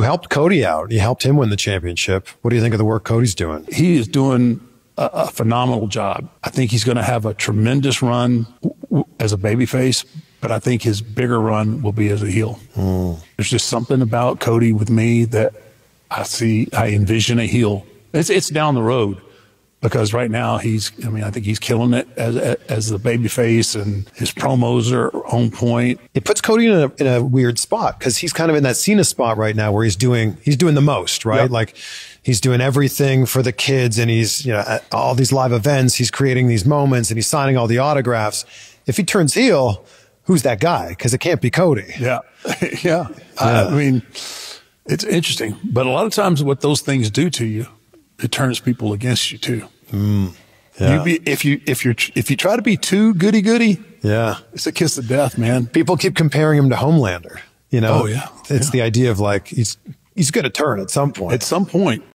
You helped Cody out. You helped him win the championship. What do you think of the work Cody's doing? He is doing a, a phenomenal job. I think he's going to have a tremendous run as a babyface, but I think his bigger run will be as a heel. Hmm. There's just something about Cody with me that I see, I envision a heel. It's, it's down the road because right now he's, I mean, I think he's killing it as, as the babyface and his promos are on point. It puts Cody in a, in a weird spot because he's kind of in that Cena spot right now where he's doing he's doing the most, right? Yep. Like he's doing everything for the kids and he's you know at all these live events, he's creating these moments and he's signing all the autographs. If he turns heel, who's that guy? Because it can't be Cody. Yeah. yeah. I, I mean, it's interesting, but a lot of times what those things do to you, it turns people against you too. Mm. Yeah. You be, if you, if you're, if you try to be too goody goody, Yeah. it's a kiss of death, man. People keep comparing him to Homelander. You know, Oh, yeah. it's Yeah. the idea of like he's he's going to turn at some point. At some point,